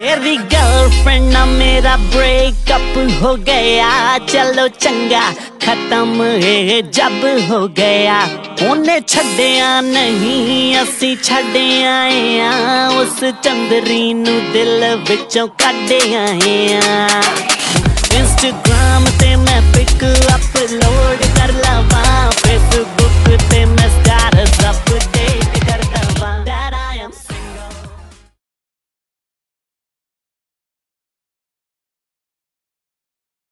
मेरी गर्लफ्रेंड ना मेरा ब्रेकअप हो गया। चलो चंगा, खत्म है जब हो गया। उन्हें छड़िया नहीं, असी छड़े आए उस चंदरी दिल विचों कड्डे आए इंस्टाग्राम ते मैं